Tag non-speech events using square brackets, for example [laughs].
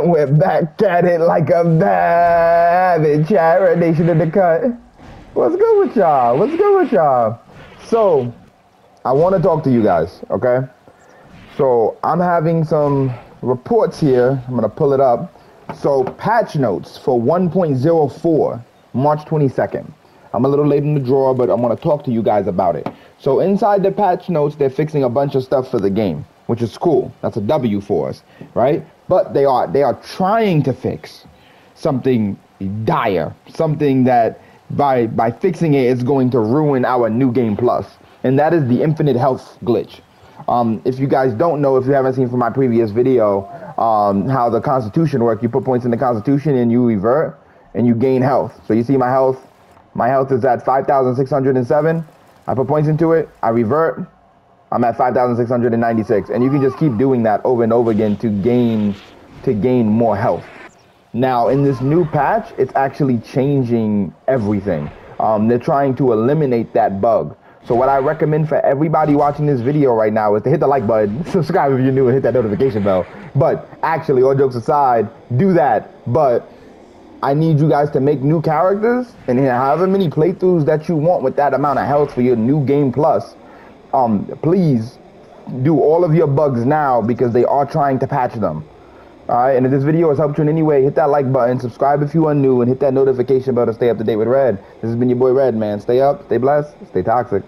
And we're back at it like a bad chat nation in the cut. What's good with y'all? What's good with y'all? So, I want to talk to you guys, okay? So, I'm having some reports here. I'm going to pull it up. So, patch notes for 1.04, March 22nd. I'm a little late in the drawer, but I'm going to talk to you guys about it. So, inside the patch notes, they're fixing a bunch of stuff for the game, which is cool. That's a W for us, right? But they are they are trying to fix something dire, something that by by fixing it is going to ruin our new game plus, and that is the infinite health glitch. Um, if you guys don't know, if you haven't seen from my previous video, um, how the Constitution works, you put points in the Constitution and you revert, and you gain health. So you see my health, my health is at 5,607. I put points into it, I revert, I'm at 5,696, and you can just keep doing that over and over again to gain to gain more health. Now, in this new patch, it's actually changing everything. Um, they're trying to eliminate that bug. So what I recommend for everybody watching this video right now is to hit the like button, [laughs] subscribe if you're new, and hit that notification bell. But actually, all jokes aside, do that. But I need you guys to make new characters and however many playthroughs that you want with that amount of health for your new game plus um, please do all of your bugs now because they are trying to patch them. Alright, and if this video has helped you in any way, hit that like button, subscribe if you are new, and hit that notification bell to stay up to date with Red. This has been your boy Red, man. Stay up, stay blessed, stay toxic.